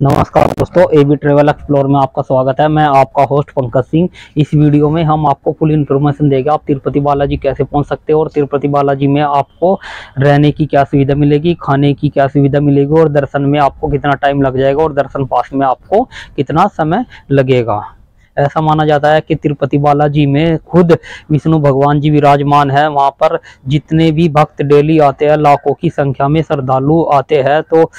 नमस्कार दोस्तों A B travel explore में आपका स्वागत है। मैं आपका होस्ट पंकज सिंह। इस वीडियो में हम आपको फुल इन्फॉर्मेशन देंगे, आप तिरुपति बालाजी कैसे पहुँच सकते हो और तिरुपति बालाजी में आपको रहने की क्या सुविधा मिलेगी, खाने की क्या सुविधा मिलेगी और दर्शन में आपको कितना टाइम लग जाएगा और दर्शन पास में आपको कितना समय लगेगा। ऐसा माना जाता है कि तिरुपति बालाजी में खुद विष्णु भगवान जी विराजमान है। वहाँ पर जितने भी भक्त डेली आते हैं, लाखों की संख्या में श्रद्धालु आते हैं। तो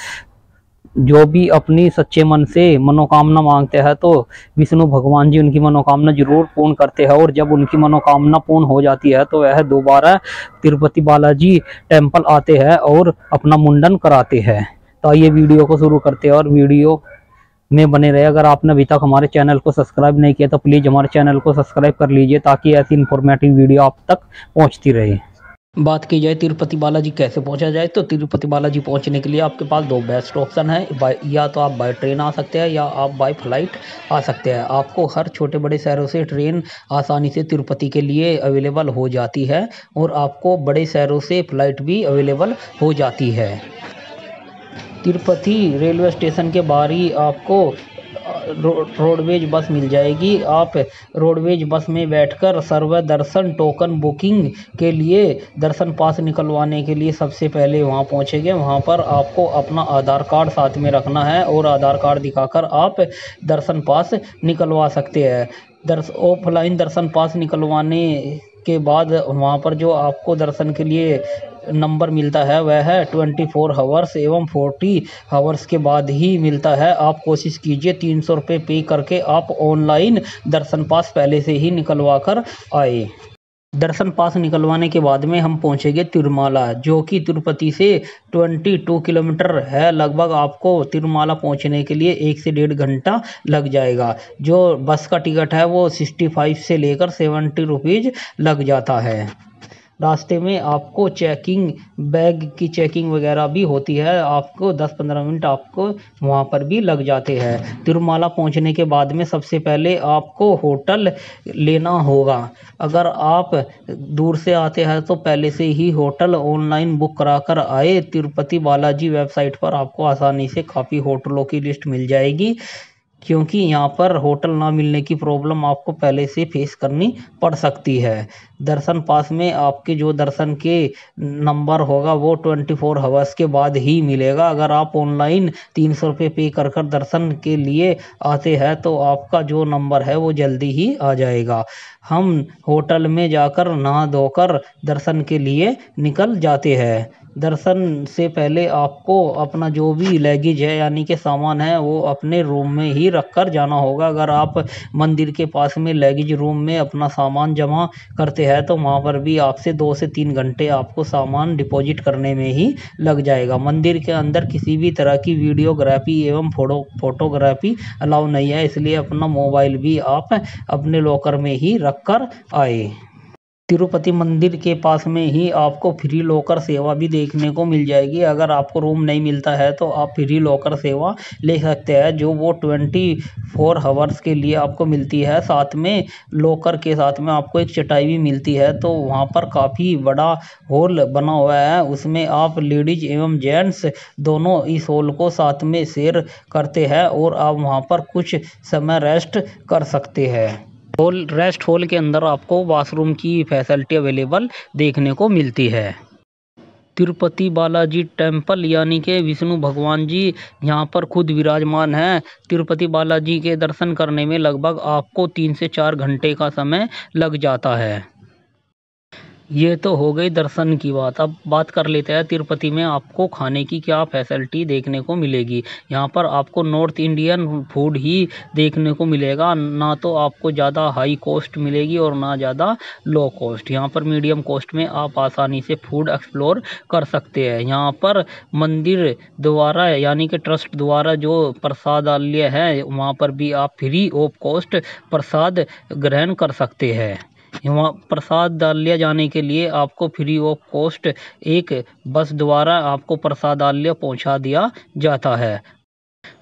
जो भी अपनी सच्चे मन से मनोकामना मांगते हैं तो विष्णु भगवान जी उनकी मनोकामना ज़रूर पूर्ण करते हैं और जब उनकी मनोकामना पूर्ण हो जाती है तो वह दोबारा तिरुपति बालाजी टेंपल आते हैं और अपना मुंडन कराते हैं। तो आइए वीडियो को शुरू करते हैं और वीडियो में बने रहे। अगर आपने अभी तक हमारे चैनल को सब्सक्राइब नहीं किया तो प्लीज़ हमारे चैनल को सब्सक्राइब कर लीजिए ताकि ऐसी इन्फॉर्मेटिव वीडियो आप तक पहुँचती रहे। बात की जाए तिरुपति बालाजी कैसे पहुँचा जाए तो तिरुपति बालाजी पहुँचने के लिए आपके पास दो बेस्ट ऑप्शन है। या तो आप बाय ट्रेन आ सकते हैं या आप बाय फ़्लाइट आ सकते हैं। आपको हर छोटे बड़े शहरों से ट्रेन आसानी से तिरुपति के लिए अवेलेबल हो जाती है और आपको बड़े शहरों से फ़्लाइट भी अवेलेबल हो जाती है। तिरुपति रेलवे स्टेशन के बाहर ही आपको रोडवेज़ बस मिल जाएगी। आप रोडवेज़ बस में बैठकर सर्व दर्शन टोकन बुकिंग के लिए, दर्शन पास निकलवाने के लिए सबसे पहले वहाँ पहुँचेंगे। वहाँ पर आपको अपना आधार कार्ड साथ में रखना है और आधार कार्ड दिखाकर आप दर्शन पास निकलवा सकते हैं। दर्श, ऑफलाइन दर्शन पास निकलवाने के बाद वहाँ पर जो आपको दर्शन के लिए नंबर मिलता है, वह है ट्वेंटी फोर हावर्स एवं फोर्टी हावर्स के बाद ही मिलता है। आप कोशिश कीजिए तीन सौ रुपये पे करके आप ऑनलाइन दर्शन पास पहले से ही निकलवा कर आए। दर्शन पास निकलवाने के बाद में हम पहुँचेंगे तिरुमाला, जो कि तिरुपति से 22 किलोमीटर है। लगभग आपको तिरुमाला पहुँचने के लिए एक से डेढ़ घंटा लग जाएगा। जो बस का टिकट है, वो 65 से लेकर 70 रुपीज़ लग जाता है। रास्ते में आपको चेकिंग बैग की चेकिंग वगैरह भी होती है। आपको 10-15 मिनट आपको वहाँ पर भी लग जाते हैं। तिरुमाला पहुँचने के बाद में सबसे पहले आपको होटल लेना होगा। अगर आप दूर से आते हैं तो पहले से ही होटल ऑनलाइन बुक करा कर आए। तिरुपति बालाजी वेबसाइट पर आपको आसानी से काफ़ी होटलों की लिस्ट मिल जाएगी। क्योंकि यहाँ पर होटल ना मिलने की प्रॉब्लम आपको पहले से फेस करनी पड़ सकती है। दर्शन पास में आपके जो दर्शन के नंबर होगा, वो ट्वेंटी फोर हावर्स के बाद ही मिलेगा। अगर आप ऑनलाइन तीन सौ रुपये पे कर कर दर्शन के लिए आते हैं तो आपका जो नंबर है, वो जल्दी ही आ जाएगा। हम होटल में जाकर, नहा धोकर दर्शन के लिए निकल जाते हैं। दर्शन से पहले आपको अपना जो भी लगेज है, यानी कि सामान है, वो अपने रूम में ही रख कर जाना होगा। अगर आप मंदिर के पास में लगेज रूम में अपना सामान जमा करते हैं तो वहाँ पर भी आपसे दो से तीन घंटे आपको सामान डिपॉजिट करने में ही लग जाएगा। मंदिर के अंदर किसी भी तरह की वीडियोग्राफी एवं फ़ोटो फोटोग्राफी अलाउ नहीं है, इसलिए अपना मोबाइल भी आप अपने लॉकर में ही रख कर आए। तिरुपति मंदिर के पास में ही आपको फ्री लॉकर सेवा भी देखने को मिल जाएगी। अगर आपको रूम नहीं मिलता है तो आप फ्री लॉकर सेवा ले सकते हैं, जो वो ट्वेंटी फोर हावर्स के लिए आपको मिलती है। साथ में लॉकर के साथ में आपको एक चटाई भी मिलती है तो वहाँ पर काफ़ी बड़ा हॉल बना हुआ है। उसमें आप लेडीज़ एवं जेंट्स दोनों इस हॉल को साथ में शेयर करते हैं और आप वहाँ पर कुछ समय रेस्ट कर सकते हैं। हॉल रेस्ट हॉल के अंदर आपको वाशरूम की फैसिलिटी अवेलेबल देखने को मिलती है। तिरुपति बालाजी टेंपल यानी कि विष्णु भगवान जी यहाँ पर खुद विराजमान हैं। तिरुपति बालाजी के दर्शन करने में लगभग आपको तीन से चार घंटे का समय लग जाता है। ये तो हो गई दर्शन की बात। अब बात कर लेते हैं तिरुपति में आपको खाने की क्या फैसिलिटी देखने को मिलेगी। यहाँ पर आपको नॉर्थ इंडियन फ़ूड ही देखने को मिलेगा। ना तो आपको ज़्यादा हाई कॉस्ट मिलेगी और ना ज़्यादा लो कॉस्ट यहाँ पर मीडियम कॉस्ट में आप आसानी से फ़ूड एक्सप्लोर कर सकते हैं। यहाँ पर मंदिर द्वारा, यानी कि ट्रस्ट द्वारा जो प्रसादालय है, वहाँ पर भी आप फ्री ऑफ़ कॉस्ट प्रसाद ग्रहण कर सकते हैं। वहाँ प्रसाद डालिया जाने के लिए आपको फ्री ऑफ़ कॉस्ट एक बस द्वारा आपको प्रसादालय पहुँचा दिया जाता है।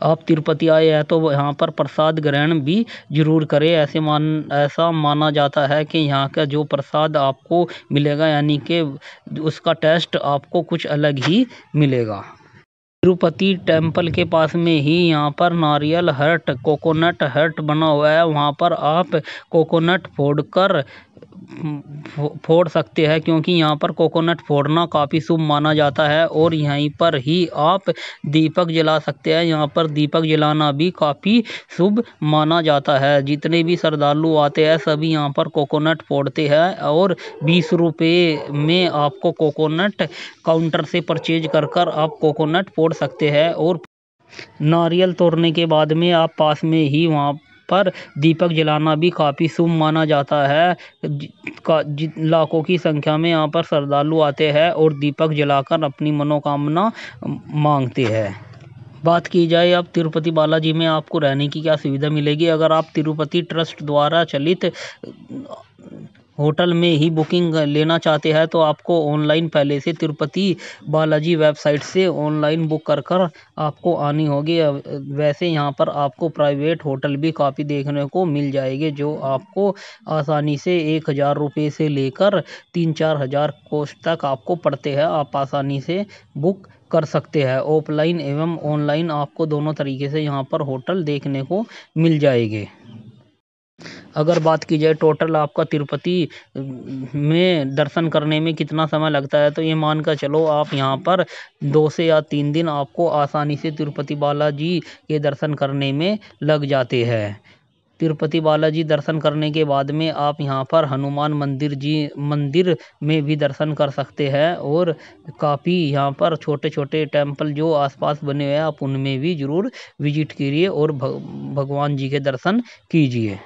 आप तिरुपति आए हैं तो यहाँ पर प्रसाद ग्रहण भी ज़रूर करें। ऐसे मान, ऐसा माना जाता है कि यहाँ का जो प्रसाद आपको मिलेगा, यानी कि उसका टेस्ट आपको कुछ अलग ही मिलेगा। तिरुपति टेंपल के पास में ही यहाँ पर नारियल हट कोकोनट हट बना हुआ है। वहाँ पर आप कोकोनट फोड़ कर फोड़ सकते हैं, क्योंकि यहाँ पर कोकोनट फोड़ना काफ़ी शुभ माना जाता है और यहीं पर ही आप दीपक जला सकते हैं। यहाँ पर दीपक जलाना भी काफ़ी शुभ माना जाता है। जितने भी श्रद्धालु आते हैं, सभी यहाँ पर कोकोनट फोड़ते हैं और बीस रुपये में आपको कोकोनट काउंटर से परचेज कर कर आप कोकोनट फोड़ सकते हैं और नारियल तोड़ने के बाद में आप पास में ही वहाँ पर दीपक जलाना भी काफ़ी शुभ माना जाता है। का लाखों की संख्या में यहाँ पर श्रद्धालु आते हैं और दीपक जलाकर अपनी मनोकामना मांगते हैं। बात की जाए अब तिरुपति बालाजी में आपको रहने की क्या सुविधा मिलेगी? अगर आप तिरुपति ट्रस्ट द्वारा चलित होटल में ही बुकिंग लेना चाहते हैं तो आपको ऑनलाइन पहले से तिरुपति बालाजी वेबसाइट से ऑनलाइन बुक कर कर आपको आनी होगी। वैसे यहाँ पर आपको प्राइवेट होटल भी काफ़ी देखने को मिल जाएँगे, जो आपको आसानी से एक हज़ार रुपये से लेकर तीन चार हज़ार कोस्ट तक आपको पड़ते हैं। आप आसानी से बुक कर सकते हैं। ऑफलाइन एवं ऑनलाइन आपको दोनों तरीके से यहाँ पर होटल देखने को मिल जाएँगे। अगर बात की जाए टोटल आपका तिरुपति में दर्शन करने में कितना समय लगता है? तो ये मान कर चलो आप यहाँ पर दो से या तीन दिन आपको आसानी से तिरुपति बालाजी के दर्शन करने में लग जाते हैं। तिरुपति बालाजी दर्शन करने के बाद में आप यहाँ पर हनुमान मंदिर जी, मंदिर में भी दर्शन कर सकते हैं और काफ़ी यहाँ पर छोटे छोटे टेंपल जो आसपास बने हुए हैं, आप उनमें भी ज़रूर विज़िट कीजिए और भगवान जी के दर्शन कीजिए।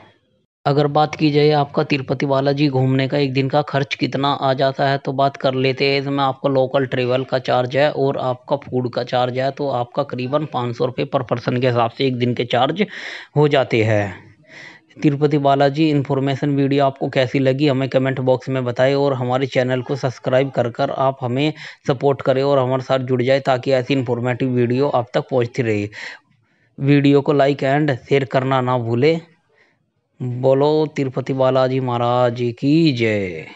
अगर बात की जाए आपका तिरुपति बालाजी घूमने का एक दिन का खर्च कितना आ जाता है तो बात कर लेते हैं, इसमें आपका लोकल ट्रेवल का चार्ज है और आपका फ़ूड का चार्ज है तो आपका करीबन पाँच सौ रुपये पर पर्सन के हिसाब से एक दिन के चार्ज हो जाते हैं। तिरुपति बालाजी इन्फॉर्मेशन वीडियो आपको कैसी लगी, हमें कमेंट बॉक्स में बताएँ और हमारे चैनल को सब्सक्राइब कर कर आप हमें सपोर्ट करें और हमारे साथ जुड़ जाए, ताकि ऐसी इन्फॉर्मेटिव वीडियो आप तक पहुँचती रहे। वीडियो को लाइक एंड शेयर करना ना भूलें। बोलो तिरुपति बालाजी महाराज की जय।